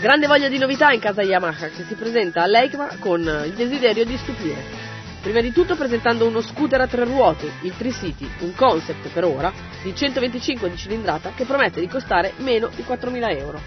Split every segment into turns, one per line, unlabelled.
Grande voglia di novità in casa Yamaha che si presenta all'EICMA con il desiderio di stupire. Prima di tutto presentando uno scooter a tre ruote, il Tri-City, un concept per ora di 125 di cilindrata che promette di costare meno di 4.000 euro.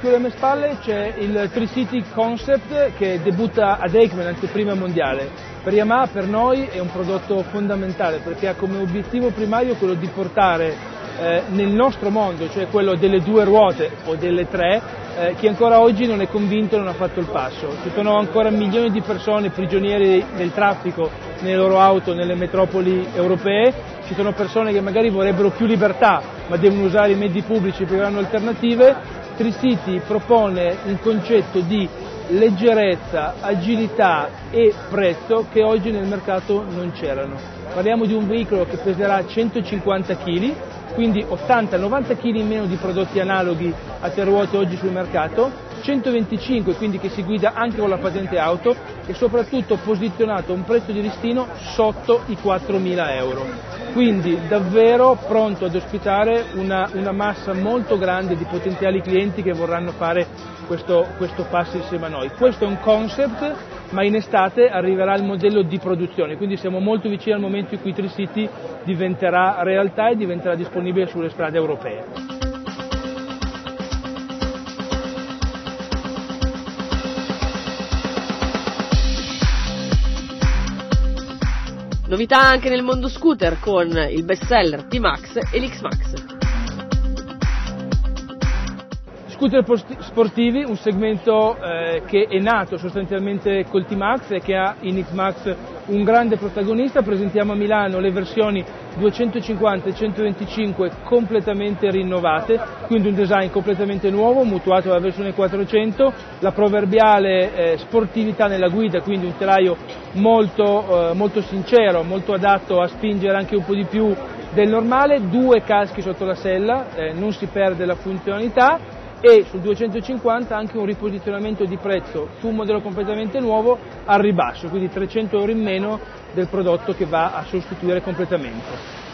Sulle mie spalle c'è il Tri-City Concept che debutta ad Aikman, anteprima mondiale. Per Yamaha, per noi, è un prodotto fondamentale perché ha come obiettivo primario quello di portare eh, nel nostro mondo, cioè quello delle due ruote o delle tre, eh, chi ancora oggi non è convinto non ha fatto il passo. Ci sono ancora milioni di persone prigionieri del traffico nelle loro auto nelle metropoli europee, ci sono persone che magari vorrebbero più libertà ma devono usare i mezzi pubblici perché hanno alternative. Tricity propone un concetto di leggerezza, agilità e prezzo che oggi nel mercato non c'erano. Parliamo di un veicolo che peserà 150 kg, quindi 80-90 kg in meno di prodotti analoghi a tre ruote oggi sul mercato, 125 quindi che si guida anche con la patente auto e soprattutto posizionato a un prezzo di listino sotto i 4.000 euro. Quindi davvero pronto ad ospitare una, una massa molto grande di potenziali clienti che vorranno fare questo, questo passo insieme a noi. Questo è un concept ma in estate arriverà il modello di produzione, quindi siamo molto vicini al momento in cui Tri-City diventerà realtà e diventerà disponibile sulle strade europee.
Novità anche nel mondo scooter con il bestseller T-Max e l'X-Max.
Scooter sportivi, un segmento eh, che è nato sostanzialmente col T-Max e che ha in X-Max un grande protagonista. Presentiamo a Milano le versioni 250 e 125 completamente rinnovate, quindi un design completamente nuovo, mutuato dalla versione 400, la proverbiale eh, sportività nella guida, quindi un telaio molto, eh, molto sincero, molto adatto a spingere anche un po' di più del normale, due caschi sotto la sella, eh, non si perde la funzionalità e sul 250 anche un riposizionamento di prezzo su un modello completamente nuovo al ribasso, quindi 300 euro in meno del prodotto che va a sostituire completamente.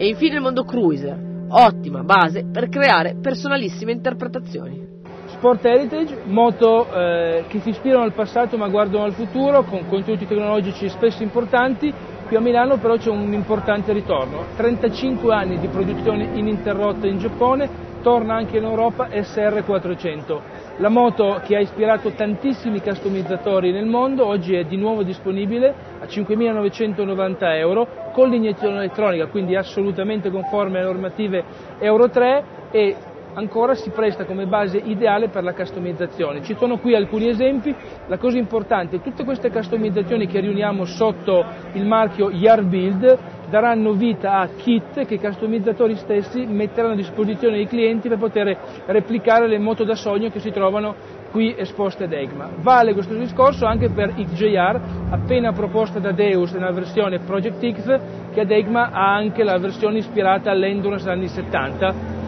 E infine il mondo cruiser, ottima base per creare personalissime interpretazioni.
Sport Heritage, moto eh, che si ispirano al passato ma guardano al futuro con contenuti tecnologici spesso importanti, qui a Milano però c'è un importante ritorno, 35 anni di produzione ininterrotta in Giappone, torna anche in Europa SR400. La moto che ha ispirato tantissimi customizzatori nel mondo oggi è di nuovo disponibile a 5.990 euro con l'iniezione elettronica, quindi assolutamente conforme alle normative Euro 3 e ancora si presta come base ideale per la customizzazione. Ci sono qui alcuni esempi, la cosa importante, tutte queste customizzazioni che riuniamo sotto il marchio Yard Build daranno vita a kit che i customizzatori stessi metteranno a disposizione dei clienti per poter replicare le moto da sogno che si trovano qui esposte ad EGMA. Vale questo discorso anche per XJR, appena proposta da Deus nella versione Project X, che ad EGMA ha anche la versione ispirata all'Endurance anni 70,